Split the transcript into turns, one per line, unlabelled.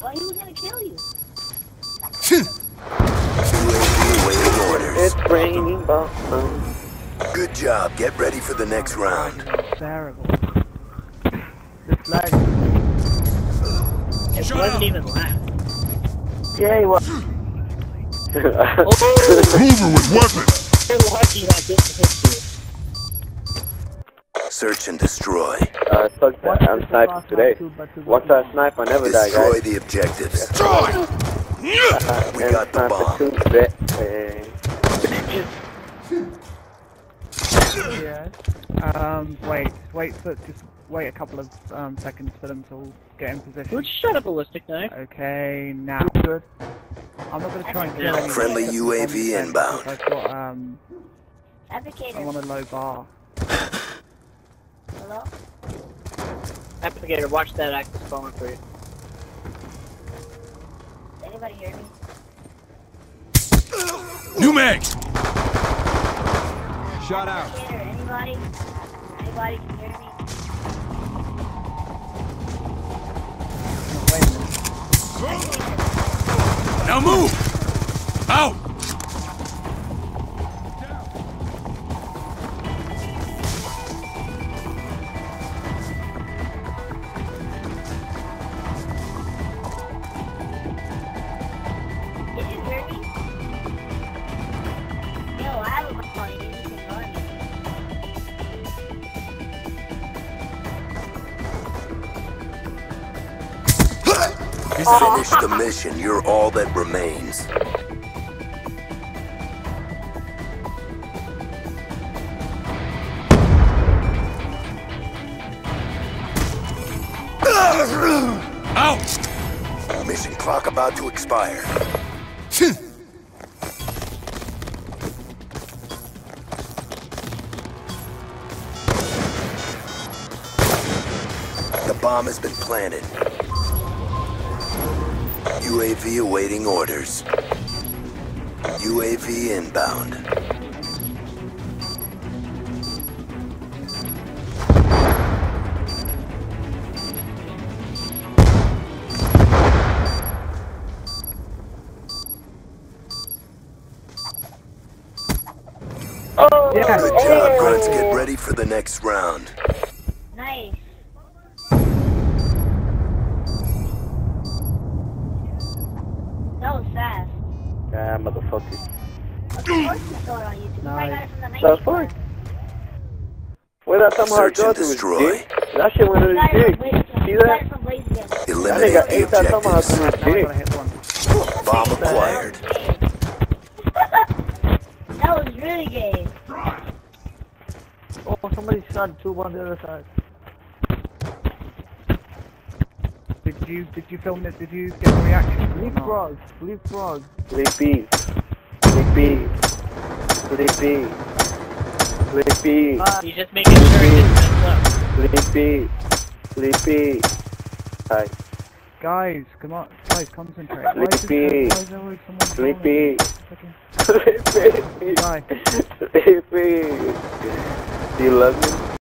Well, he was gonna kill you.
UAV awaiting orders.
It's raining bombs.
Good job. Get ready for the next round.
Terrible. This lag.
It wasn't even loud.
Yay, what?
Mover with weapons.
You're lucky that didn't hit you.
Search and destroy.
uh, fuck that. I'm sniping today. Once I snipe, I never die, guys.
Destroy the objectives.
Destroy.
Uh,
We
and
got the
sniper
bomb.
too, bet. Hey.
Yeah. Um, wait, wait for, just wait a couple of um, seconds for them to all get in position.
Would you shut up, ballistic knife?
Okay, now. Good. I'm not gonna try and kill anyone.
Friendly UAV
for one percent
inbound.
I've got, um,
Epicator.
I'm on a low bar.
Hello? Epicator, watch that active falling for you. Anybody hear me?
New mag.
Shot out.
Epicator, anybody? Anybody can hear me?
Wait.
Now move.
Finish the mission. You're all that remains.
Out.
Mission clock about to expire. The bomb has been planted. UAV awaiting orders. UAV inbound. Oh, good job, Grunts. Get ready for the next round.
Nice. From the night
That's
before.
fine. Where that somehow
Search
go
and
his dick? That shit went in his dick. See that?
it from Blaze Again.
That nigga ate that somehow
objectives.
through his dick.
gotta hit one.
Bomb acquired.
that was really gay.
Oh, somebody shot two on the other side. You did you film it? Did you get a reaction? Leapfrog, leapfrog.
Sleepy. Sleepy. Sleepy. Sleepy.
He's just making sure he gets messed up.
Sleepy. Sleepy. Hi.
Guys, come on, guys, concentrate. Why is,
Sleepy.
this, why is there always
Sleepy.
following me? Fucking-
Sleepy.
Bye.
Sleepy. Do you love me?